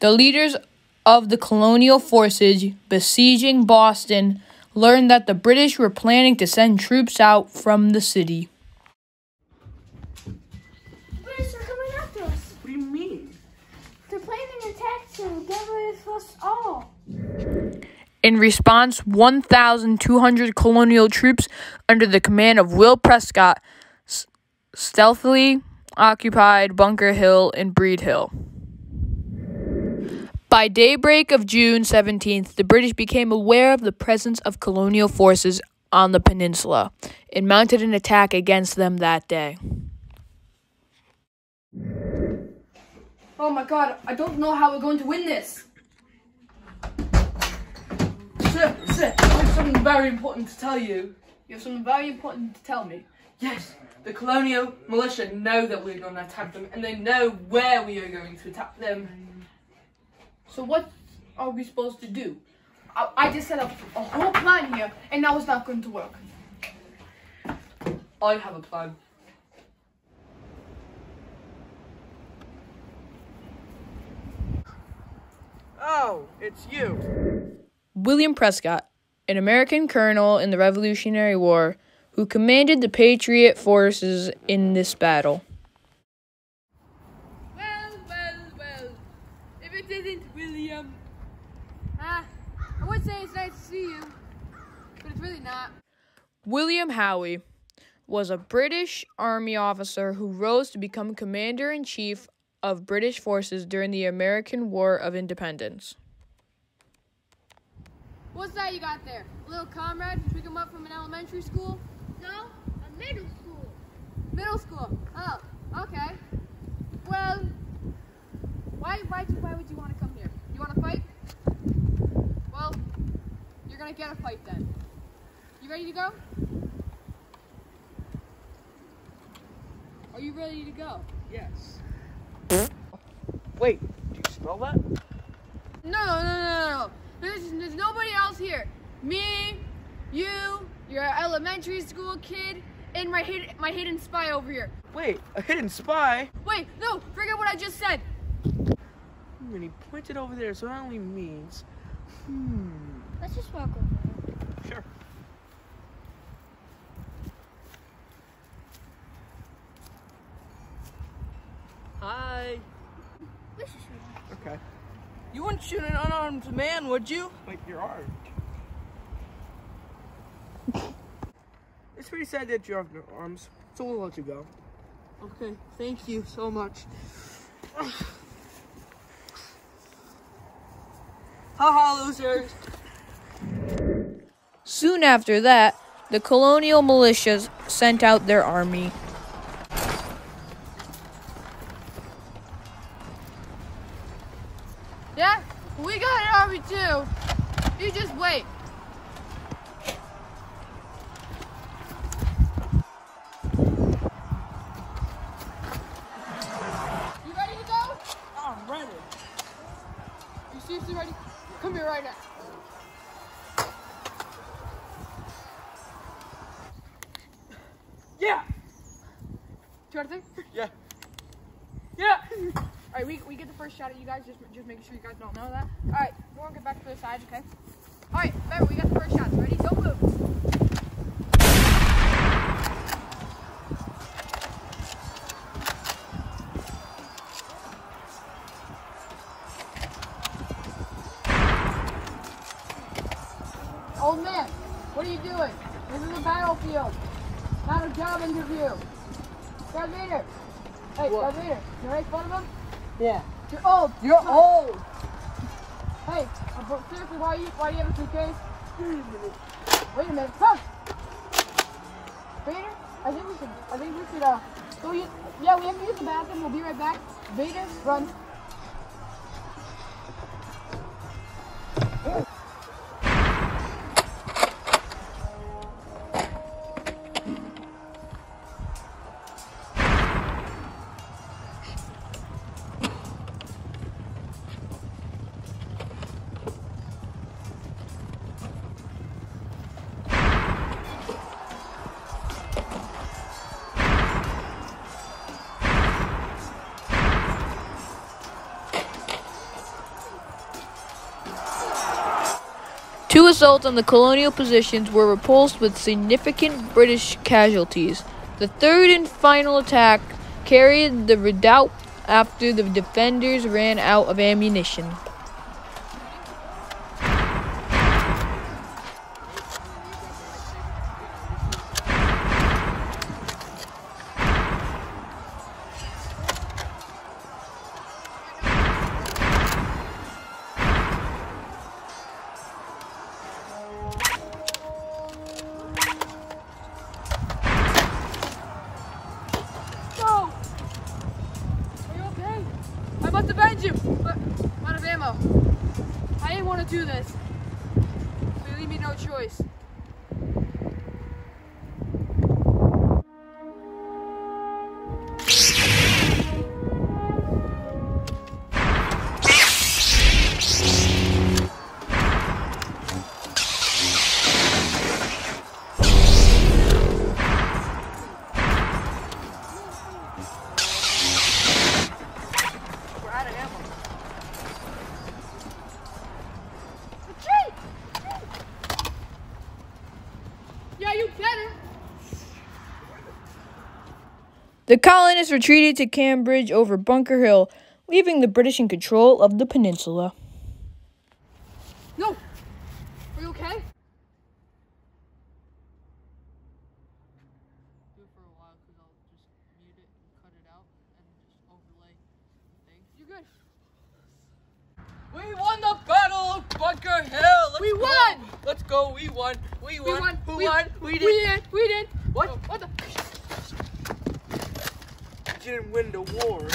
The leaders of the colonial forces besieging Boston learned that the British were planning to send troops out from the city. British are coming after us. What do you mean? They're planning an attack to get rid of us all. In response, 1,200 colonial troops under the command of Will Prescott s- stealthily occupied Bunker Hill and Breed Hill. By daybreak of June 17th, the British became aware of the presence of colonial forces on the peninsula and mounted an attack against them that day. Oh my god, I don't know how we're going to win this. Sir, sir, I have something very important to tell you. You have something very important to tell me. Yes, the colonial militia know that we're going to attack them and they know where we are going to attack them. So what are we supposed to do? I, I just set up a whole plan here and now it's not going to work. I have a plan. Oh, it's you. William Prescott, an American colonel in the Revolutionary War who commanded the Patriot forces in this battle. Well, well, well. If it isn't William. Ah, I would say it's nice to see you, but it's really not. William Howe was a British Army officer who rose to become Commander in Chief of British forces during the American War of Independence. What's that you got there? A little comrade? Pick him up from an elementary school? No, a middle school. Middle school. Oh, okay. Well, why, why, why would you want to come here? You want to fight? Well, you're gonna get a fight then. You ready to go? Are you ready to go? Yes. Wait, do you smell that? No, no, no, no, no. There's, there's nobody else here. Me, you, your elementary school kid, and my hid, my hidden spy over here. Wait, a hidden spy? Wait, no, forget what I just said. When he pointed over there, so that only means. Hmm. Let's just walk over. Sure. Hi. Let's just walk. Okay. You wouldn't shoot an unarmed man, would you? Like your art. it's pretty sad that you have no arms, so we'll let you go. Okay, thank you so much. Haha, losers. Soon after that, the colonial militias sent out their army. Yeah, we got an army too. You just wait. You ready to go? I'm ready. You seriously ready? Come here right now. Yeah. Do you want to think? Yeah. Yeah. All right, we, we get the first shot at you guys. Just just making sure you guys don't know that. All right, we're gonna get back to the side, okay? All right, remember we got the first shots. Ready? Don't move. Old man, what are you doing? This is a battlefield, not a job interview. Darth Vader. Hey, Darth Vader, you make fun of him? Yeah. You're old. You're old. Hey, but seriously, why you why do you have a suitcase? Wait a minute, come. Vader, I think we should I think we should uh go use yeah we have to use the bathroom. We'll be right back. Vader, run. Two assaults on the colonial positions were repulsed with significant British casualties. The third and final attack carried the redoubt after the defenders ran out of ammunition. I didn't want to do this. So leave me no choice. The colonists retreated to Cambridge over Bunker Hill, leaving the British in control of the peninsula. No. Are you okay? for a while because I'll just mute it and cut it out and just overlay the thing. You good? We won the battle of Bunker Hill. Let's We go. won! Let's go. We won. We won. We won. Who we, won? We did. We did. We did. What? What the? Didn't win the war.